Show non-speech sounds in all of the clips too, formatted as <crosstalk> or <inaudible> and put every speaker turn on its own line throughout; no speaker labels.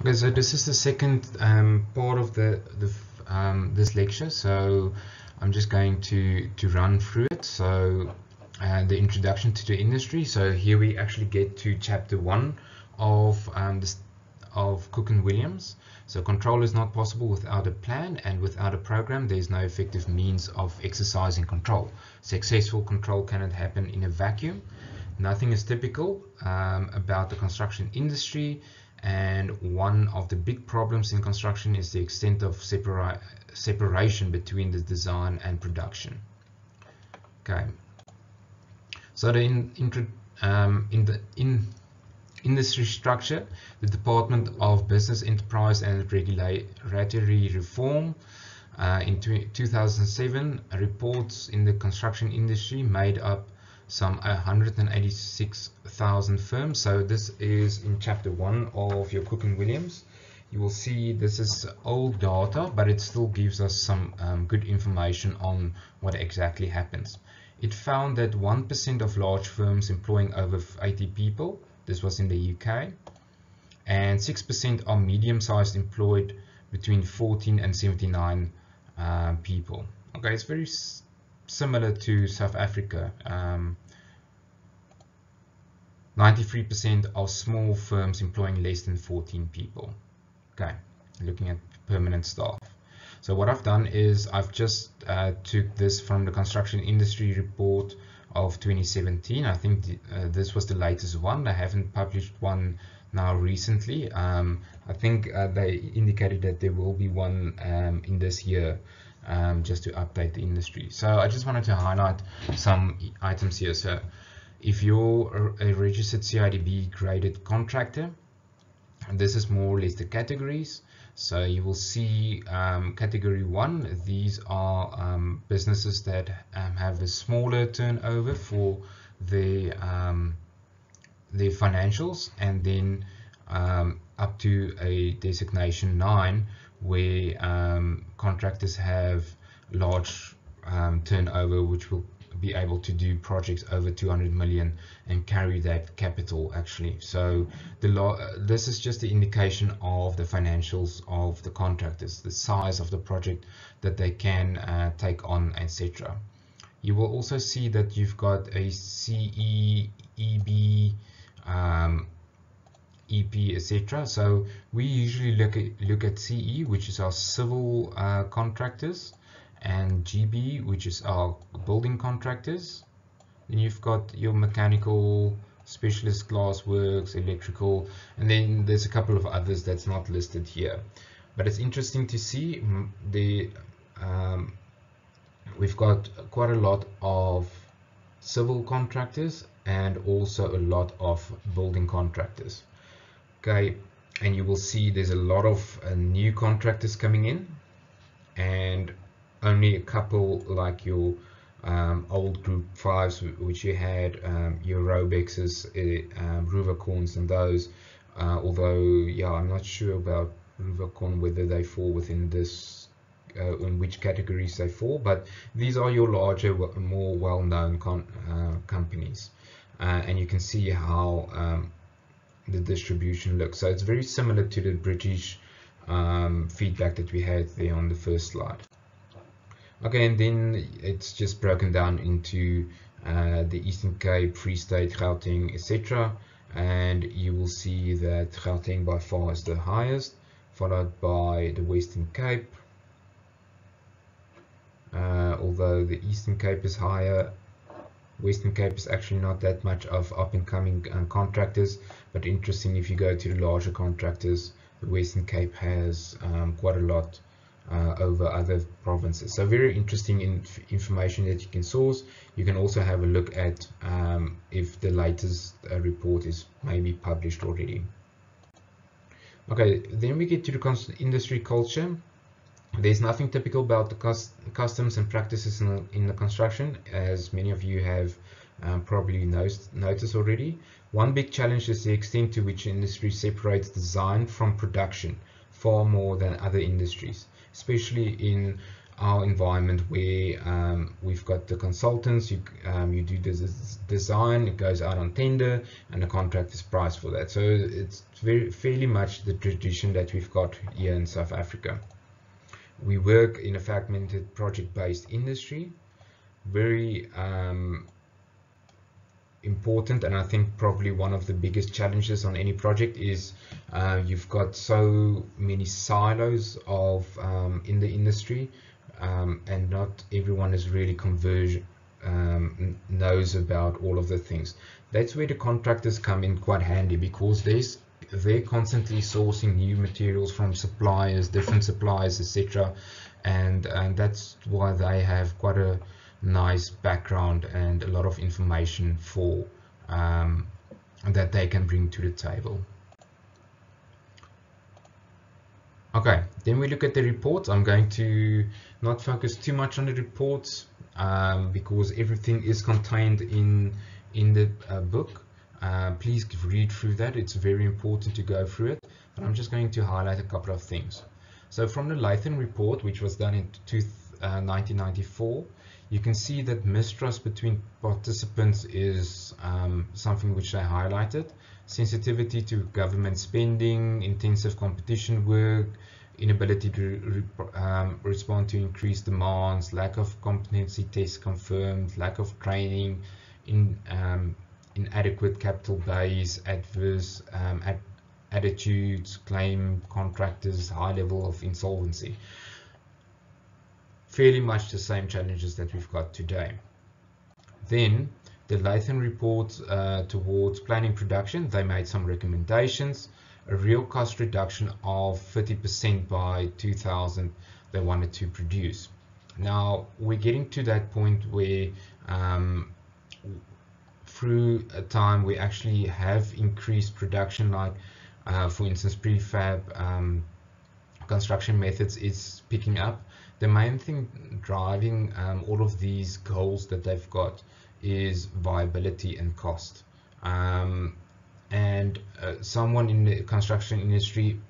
Okay, so this is the second um, part of the, the um, this lecture. So I'm just going to to run through it. So uh, the introduction to the industry. So here we actually get to chapter one of um, this of Cooke and Williams. So control is not possible without a plan and without a program there is no effective means of exercising control. Successful control cannot happen in a vacuum. Nothing is typical um, about the construction industry and one of the big problems in construction is the extent of separa separation between the design and production. Okay, so the in, in, um, in the in industry structure, the Department of Business Enterprise and Regulatory Reform uh, in 2007 reports in the construction industry made up some 186,000 firms. So this is in chapter one of your Cooke and Williams. You will see this is old data, but it still gives us some um, good information on what exactly happens. It found that 1% of large firms employing over 80 people, this was in the UK, and 6% are medium-sized employed between 14 and 79 uh, people. Okay, it's very similar to South Africa. 93% um, are small firms employing less than 14 people. Okay, looking at permanent staff. So what I've done is I've just uh, took this from the construction industry report of 2017. I think uh, this was the latest one. I haven't published one now recently. Um, I think uh, they indicated that there will be one um, in this year um, just to update the industry. So I just wanted to highlight some items here. So if you're a registered CIDB graded contractor, this is more or less the categories. So you will see um, category one, these are um, businesses that um, have a smaller turnover for the their financials and then um, up to a designation nine where um, contractors have large um, turnover which will be able to do projects over 200 million and carry that capital actually. So the law this is just the indication of the financials of the contractors the size of the project that they can uh, take on etc you will also see that you've got a CE EB um, EP, etc. So we usually look at look at CE, which is our civil uh, contractors, and GB, which is our building contractors. Then you've got your mechanical specialist glass works, electrical, and then there's a couple of others that's not listed here. But it's interesting to see the um, we've got quite a lot of civil contractors and also a lot of building contractors. Okay and you will see there's a lot of uh, new contractors coming in and only a couple like your um, old group fives which you had um, your Raubexes, uh, um, Rubicons and those uh, although yeah I'm not sure about Rubicon whether they fall within this uh, in which categories they fall but these are your larger more well-known uh, companies uh, and you can see how um, the distribution looks. So it's very similar to the British um, feedback that we had there on the first slide. Okay, and then it's just broken down into uh, the Eastern Cape, Free State, Gauteng, etc. And you will see that Gauteng by far is the highest, followed by the Western Cape. Although the Eastern Cape is higher, Western Cape is actually not that much of up and coming uh, contractors, but interesting if you go to the larger contractors, the Western Cape has um, quite a lot uh, over other provinces. So very interesting inf information that you can source. You can also have a look at um, if the latest uh, report is maybe published already. Okay, then we get to the industry culture. There's nothing typical about the customs and practices in the, in the, construction, as many of you have um, probably noticed, noticed already. One big challenge is the extent to which industry separates design from production far more than other industries, especially in our environment where um, we've got the consultants, you, um, you do this design, it goes out on tender, and the contract is priced for that. So it's very fairly much the tradition that we've got here in South Africa. We work in a fragmented project-based industry, very um, important and I think probably one of the biggest challenges on any project is uh, you've got so many silos of um, in the industry um, and not everyone is really conversion um, knows about all of the things. That's where the contractors come in quite handy because there's they're constantly sourcing new materials from suppliers, different suppliers, etc. And and that's why they have quite a nice background and a lot of information for um, that they can bring to the table. Okay, then we look at the reports. I'm going to not focus too much on the reports um, because everything is contained in in the uh, book. Uh, please read through that. It's very important to go through it. But I'm just going to highlight a couple of things. So from the Latham report, which was done in two, uh, 1994, you can see that mistrust between participants is um, something which they highlighted. Sensitivity to government spending, intensive competition work, inability to re um, respond to increased demands, lack of competency tests confirmed, lack of training, in, um, inadequate capital base, adverse um, attitudes, claim contractors, high level of insolvency. Fairly much the same challenges that we've got today. Then the Latham report uh, towards planning production, they made some recommendations a real cost reduction of 30% by 2000 they wanted to produce. Now we're getting to that point where um, through a time we actually have increased production like uh, for instance prefab um, construction methods is picking up. The main thing driving um, all of these goals that they've got is viability and cost. Um, and uh, someone in the construction industry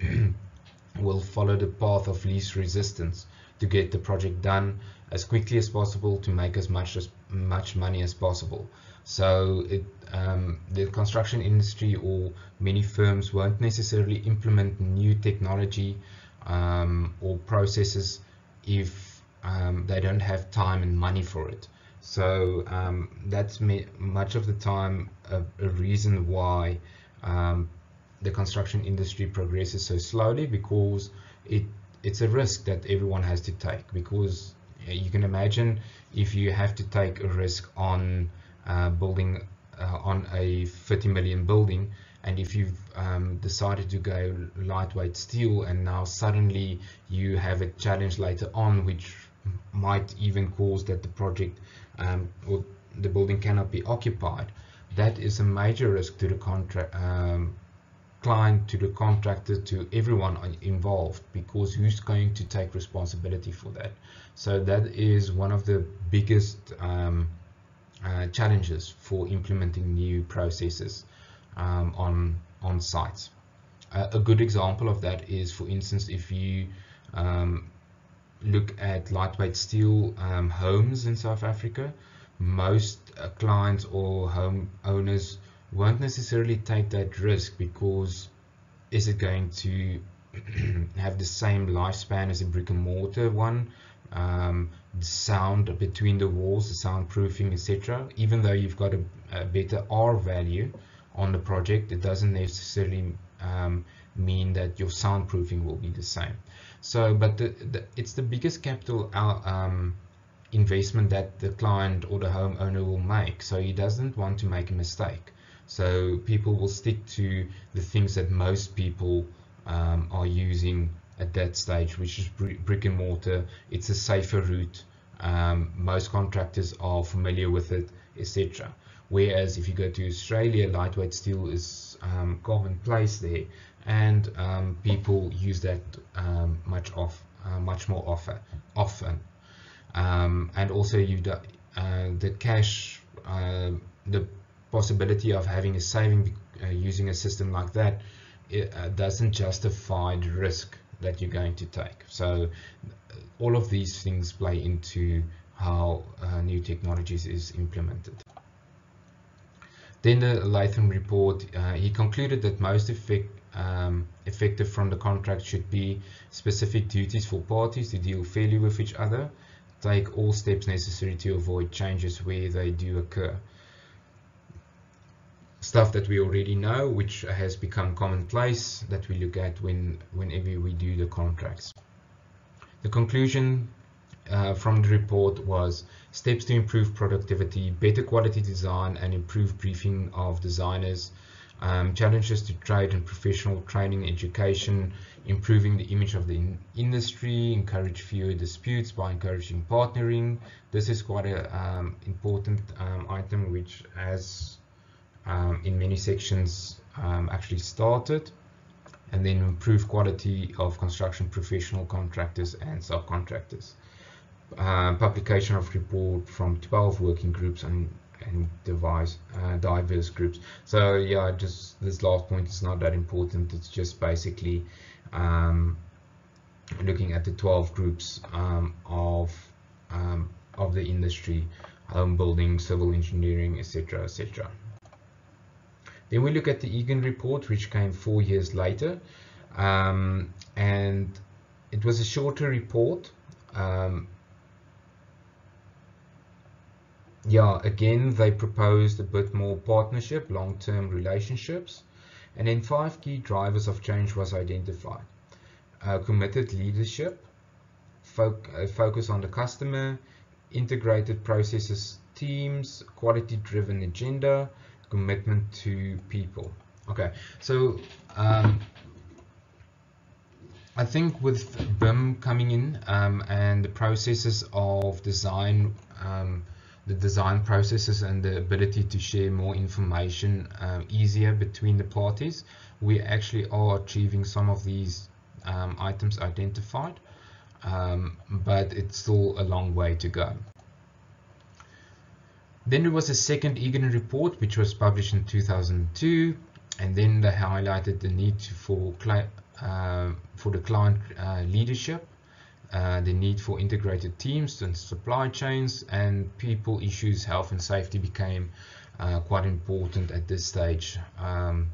<clears throat> will follow the path of least resistance to get the project done as quickly as possible to make as much as much money as possible so it, um, the construction industry or many firms won't necessarily implement new technology um, or processes if um, they don't have time and money for it. So um, that's much of the time a, a reason why um, the construction industry progresses so slowly because it it's a risk that everyone has to take because you can imagine if you have to take a risk on uh, building uh, on a 30 million building and if you've um, decided to go lightweight steel and now suddenly you have a challenge later on which might even cause that the project um, or the building cannot be occupied, that is a major risk to the contract um, client, to the contractor, to everyone involved, because who's going to take responsibility for that? So that is one of the biggest um, uh, challenges for implementing new processes um, on on sites. A good example of that is, for instance, if you um, look at lightweight steel um, homes in South Africa, most uh, clients or home owners won't necessarily take that risk because is it going to <clears throat> have the same lifespan as a brick and mortar one? Um, sound between the walls, the soundproofing, etc. Even though you've got a, a, better R value on the project, it doesn't necessarily um, mean that your soundproofing will be the same. So, but the, the, it's the biggest capital uh, um, investment that the client or the homeowner will make. So he doesn't want to make a mistake. So people will stick to the things that most people um, are using at that stage, which is brick and mortar. It's a safer route. Um, most contractors are familiar with it, etc. Whereas if you go to Australia, lightweight steel is um, commonplace there, and um, people use that um, much off, uh, much more often. often. Um, and also you uh, the cash, uh, the possibility of having a saving uh, using a system like that it uh, doesn't justify the risk that you're going to take. So all of these things play into how uh, new technologies is implemented. Then the Latham report, uh, he concluded that most effect, um, effective from the contract should be specific duties for parties to deal fairly with each other, take all steps necessary to avoid changes where they do occur. Stuff that we already know, which has become commonplace that we look at when whenever we do the contracts. The conclusion uh, from the report was steps to improve productivity, better quality design and improve briefing of designers, um, challenges to trade and professional training education, improving the image of the in industry, encourage fewer disputes by encouraging partnering. This is quite an um, important um, item which has um, in many sections um, actually started and then improve quality of construction professional contractors and subcontractors. Uh, publication of report from 12 working groups and and device uh, diverse groups. So yeah just this last point is not that important. It's just basically um, looking at the 12 groups um, of um, of the industry home building civil engineering etc etc then we look at the Egan report which came four years later um, and it was a shorter report um, yeah, again, they proposed a bit more partnership, long-term relationships. And then five key drivers of change was identified. Uh, committed leadership, uh, focus on the customer, integrated processes teams, quality-driven agenda, commitment to people. Okay, so um, I think with BIM coming in um, and the processes of design um, the design processes and the ability to share more information um, easier between the parties, we actually are achieving some of these um, items identified, um, but it's still a long way to go. Then there was a second Egan report, which was published in 2002, and then they highlighted the need for, uh, for the client uh, leadership uh, the need for integrated teams and supply chains and people issues, health and safety became uh, quite important at this stage. Um,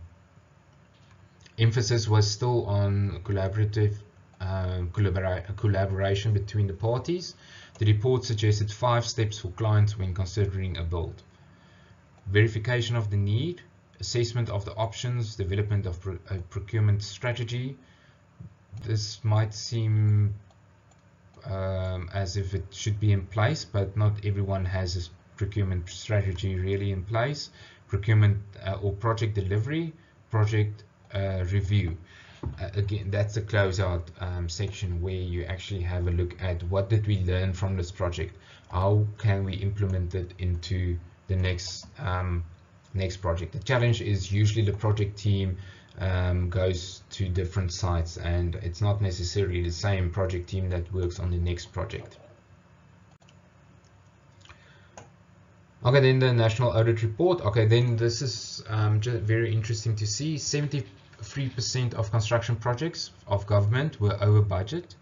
emphasis was still on collaborative um, collabora collaboration between the parties. The report suggested five steps for clients when considering a build. Verification of the need, assessment of the options, development of a procurement strategy. This might seem um, as if it should be in place, but not everyone has a procurement strategy really in place. Procurement uh, or project delivery, project uh, review. Uh, again, that's the closeout um, section where you actually have a look at what did we learn from this project? How can we implement it into the next um, next project? The challenge is usually the project team um, goes to different sites and it's not necessarily the same project team that works on the next project. Okay, then the National Audit Report. Okay, then this is um, just very interesting to see. 73% of construction projects of government were over budget.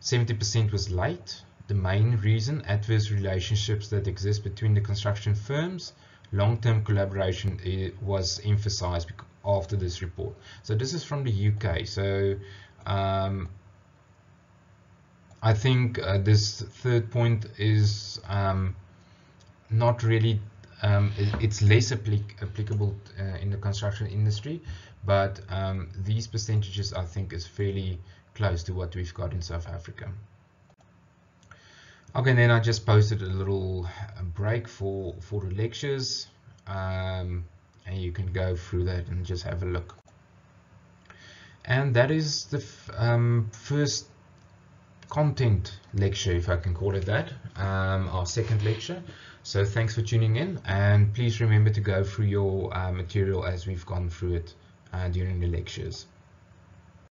70% was late. The main reason, adverse relationships that exist between the construction firms. Long-term collaboration eh, was emphasized after this report. So this is from the UK. So um, I think uh, this third point is um, not really, um, it's less applic applicable uh, in the construction industry, but um, these percentages I think is fairly close to what we've got in South Africa. Okay, then I just posted a little break for, for the lectures. Um, and you can go through that and just have a look and that is the um, first content lecture if I can call it that um, our second lecture so thanks for tuning in and please remember to go through your uh, material as we've gone through it uh, Uh, during the lectures